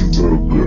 hamburger.